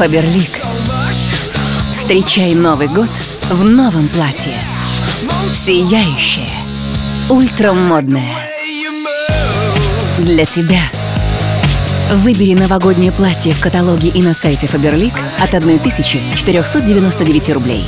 Фаберлик. Встречай Новый год в новом платье. Сияющее, ультрамодное. Для тебя. Выбери новогоднее платье в каталоге и на сайте Фаберлик от 1499 рублей.